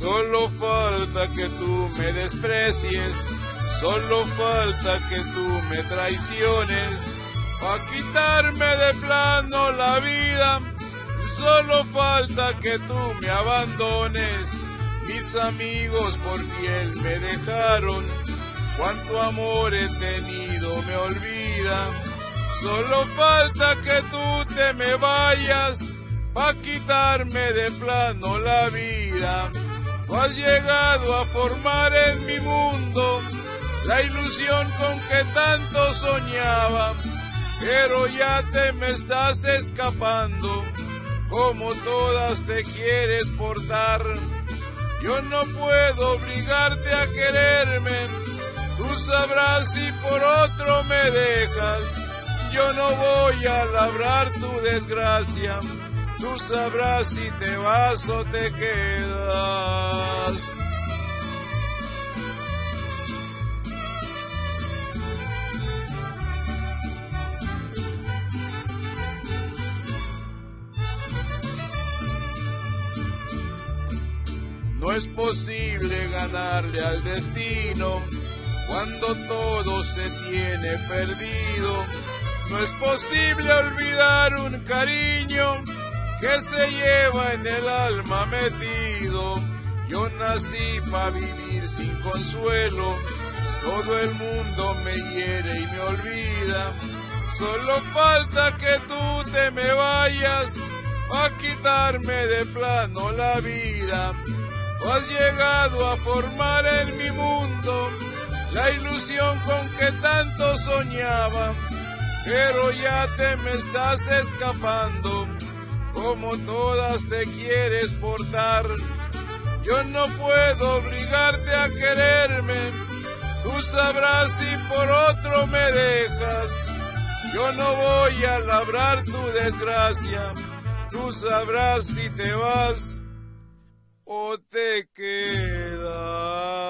Solo falta que tú me desprecies, solo falta que tú me traiciones, pa' quitarme de plano la vida, solo falta que tú me abandones. Mis amigos por fiel me dejaron, cuánto amor he tenido me olvida. Solo falta que tú te me vayas, pa' quitarme de plano la vida. Has llegado a formar en mi mundo la ilusión con que tanto soñaba, pero ya te me estás escapando, como todas te quieres portar. Yo no puedo obligarte a quererme, tú sabrás si por otro me dejas. Yo no voy a labrar tu desgracia tú sabrás si te vas o te quedas. No es posible ganarle al destino cuando todo se tiene perdido. No es posible olvidar un cariño que se lleva en el alma metido. Yo nací para vivir sin consuelo, todo el mundo me hiere y me olvida. Solo falta que tú te me vayas a quitarme de plano la vida. Tú has llegado a formar en mi mundo la ilusión con que tanto soñaba, pero ya te me estás escapando como todas te quieres portar. Yo no puedo obligarte a quererme, tú sabrás si por otro me dejas. Yo no voy a labrar tu desgracia, tú sabrás si te vas o te quedas.